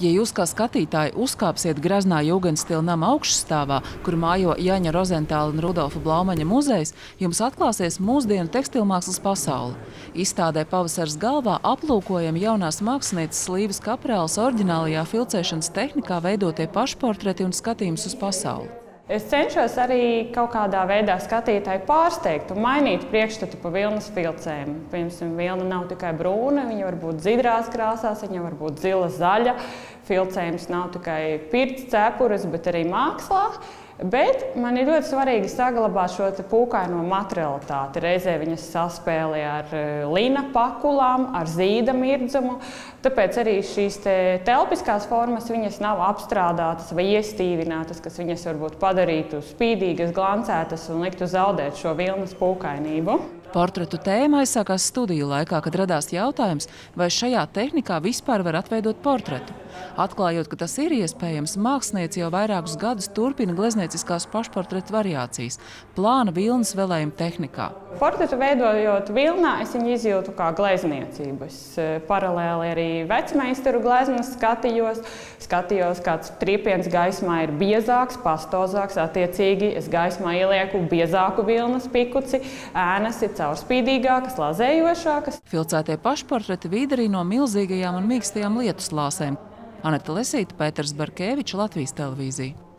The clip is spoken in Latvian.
Ja jūs kā skatītāji uzkāpsiet greznā jūgenstila nama augšstāvā, kur mājo Jaņa Rozentāla un Rudolfa Blaumaņa muzejs, jums atklāsies mūsdienu tekstilmākslas pasaule. Izstādē pavasars galvā aplūkojam jaunās mākslinieces Līvas Kaprēlas oriģinālajā filcēšanas tehnikā veidotie pašportreti un skatījums uz pasauli. Es cenšos arī kaut kādā veidā skatītāju pārsteigt un mainīt priekšstatu par vilnas filcēm. Piemēram, vilna nav tikai brūna, viņa var būt zidrās krāsās, viņa var būt zila, zaļa. Filcējums nav tikai pirts, cepures, bet arī mākslā. Bet man ir ļoti svarīgi saglabāt šo pūkaino materialitāti. Reizē viņas saspēlē ar e, līna pakulām, ar zīda mirdzumu. Tāpēc arī šīs te telpiskās formas nav apstrādātas vai iestīvinātas, kas viņas varbūt padarītu spīdīgas, glancētas un liktu zaudēt šo vilnas pūkainību. Portretu tēma aizsākās studiju laikā, kad radās jautājums, vai šajā tehnikā vispār var atveidot portretu. Atklājot, ka tas ir iespējams, mākslinieci jau vairākus gadus turpina gleznieciskās pašportretu variācijas, plāna vilnas velējuma tehnikā. Portretu veidojot vilnā, es viņu izjūtu kā glezniecību. Es e, paralēli arī vecmeistaru gleznas skatījos, skatījos, kāds triepiens gaismā ir biezāks, pastozāks, attiecīgi es gaismā ielieku biezāku vilnas pikuci, ēnas ir caurspīdīgākas, lazējošākas. Filcētie pašportreti vīd arī no milzīgajām un mīkstajām lietuslāsēm. Aneta Lesīta, Pēters Barkēvičs, Latvijas televīzija.